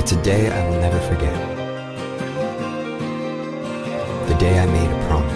It's a day I will never forget. The day I made a promise.